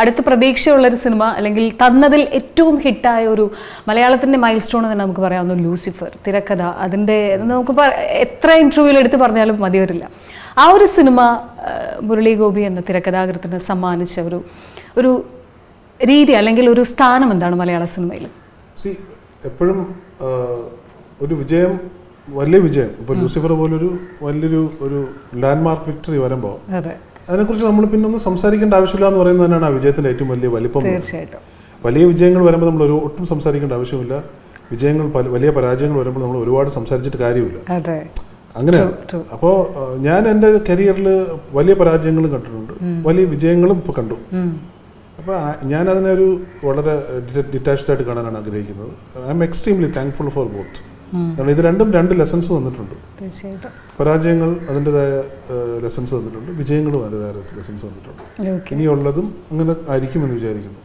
അടുത്ത പ്രതീക്ഷയുള്ളൊരു സിനിമ അല്ലെങ്കിൽ തന്നതിൽ ഏറ്റവും ഹിറ്റായ ഒരു മലയാളത്തിന്റെ മൈൽ സ്റ്റോൺ തന്നെ നമുക്ക് പറയാവുന്ന ലൂസിഫർ തിരക്കഥ. അതിന്റെ നമുക്ക് എത്ര ഇന്റർവ്യൂവിൽ എടുത്ത് പറഞ്ഞാലും മതി വരില്ല. ആ ഒരു സിനിമ മുരളി ഗോപി എന്ന തിരക്കഥാകൃത്തിന് സമ്മാനിച്ച ഒരു ഒരു രീതി അല്ലെങ്കിൽ ഒരു സ്ഥാനം എന്താണ് മലയാള സിനിമയിൽ? എപ്പോഴും ഒരു വിജയം വലിയ വിജയം. ഇപ്പോൾ ലൂസിഫർ പോലൊരു വലിയൊരു ഒരു ലാൻഡ്മാർക്ക് വിക്ടറി വരുമ്പോൾ അതിനെക്കുറിച്ച് നമ്മൾ പിന്നെ ഒന്നും സംസാരിക്കേണ്ട ആവശ്യമില്ല എന്ന് പറയുന്നത് തന്നെയാണ് ആ വിജയത്തിന്റെ ഏറ്റവും വലിയ വലിപ്പം. തീർച്ചയായിട്ടും. വലിയ വിജയങ്ങൾ വരുമ്പോൾ നമ്മൾ ഒരു ഒട്ടും സംസാരിക്കേണ്ട ആവശ്യമില്ല. വിജയങ്ങൾ വലിയ പരാജയങ്ങൾ വരുമ്പോൾ നമ്മൾ ഒരുപാട് സംസാരിച്ചിട്ട് കാര്യമില്ല. അങ്ങനെയാണ്. അപ്പോ അപ്പോൾ ഞാൻ എന്റെ കരിയറിൽ വലിയ പരാജയങ്ങളും കണ്ടിട്ടുണ്ട്. വലിയ വിജയങ്ങളും ഇപ്പോൾ കണ്ടു. അപ്പൊ അപ്പോൾ ഞാൻ അതിനൊരു വളരെ ഡിറ്റാച്ച്ഡ് ആയിട്ട് കാണാനാണ് ആഗ്രഹിക്കുന്നത്. I'm extremely thankful for both കാരണം ഇത് രണ്ടും രണ്ട് ലെസൺസ് വന്നിട്ടുണ്ട് പരാജയങ്ങൾ അതിന്റെതായ ലെസൺസ് വന്നിട്ടുണ്ട് വിജയങ്ങളും അതിന്റെതായ ലെസൺസ് തന്നിട്ടുണ്ട്. ഓക്കെ ഇനിയുള്ളതും അങ്ങനെ ആയിരിക്കുമെന്ന് വിചാരിക്കുന്നു.